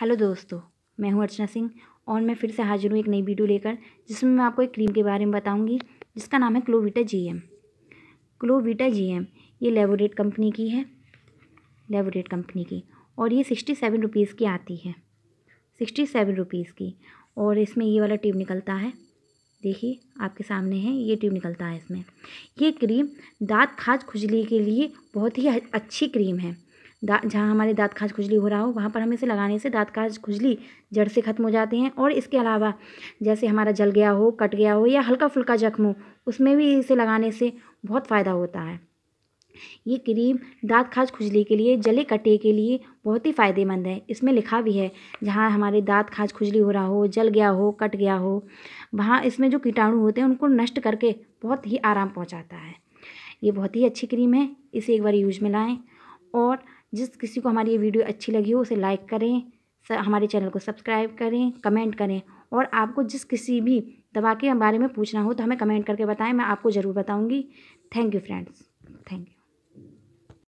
Hello दोस्तों, मैं हूँ अर्चना सिंह और मैं फिर से हाजिर हूँ एक नई वीडियो लेकर, जिसमें मैं आपको एक क्रीम के बारे में बताऊँगी, जिसका नाम है Clovita G M Clovita G M ये लेवोरेट कंपनी की है लेवोरेट कंपनी की, और ये सिक्सटी सेवन रुपीज़ की आती है। सिक्सटी सेवन रुपीज़ की, और इसमें ये वाला ट्यूब निकलता है। देखिए, आपके सामने है, ये ट्यूब निकलता है इसमें। ये क्रीम दाँत खाज खुजली के लिए बहुत ही अच्छी क्रीम है। दाँत जहाँ हमारे दाँत खाज खुजली हो रहा हो, वहाँ पर हम इसे लगाने से दाँत खाज खुजली जड़ से ख़त्म हो जाते हैं। और इसके अलावा, जैसे हमारा जल गया हो, कट गया हो या हल्का फुल्का जख्म हो, उसमें भी इसे लगाने से बहुत फ़ायदा होता है। ये क्रीम दाँत खाज खुजली के लिए, जले कटे के लिए बहुत ही फ़ायदेमंद है। इसमें लिखा भी है, जहाँ हमारे दाँत खाज खुजली हो रहा हो, जल गया हो, कट गया हो, वहाँ इसमें जो कीटाणु होते हैं, उनको नष्ट करके बहुत ही आराम पहुँचाता है। ये बहुत ही अच्छी क्रीम है, इसे एक बार यूज़ में लाएँ। और जिस किसी को हमारी ये वीडियो अच्छी लगी हो, उसे लाइक करें हमारे चैनल को सब्सक्राइब करें कमेंट करें और आपको जिस किसी भी दवा के बारे में पूछना हो तो हमें कमेंट करके बताएँ, मैं आपको ज़रूर बताऊँगी। Thank you friends thank you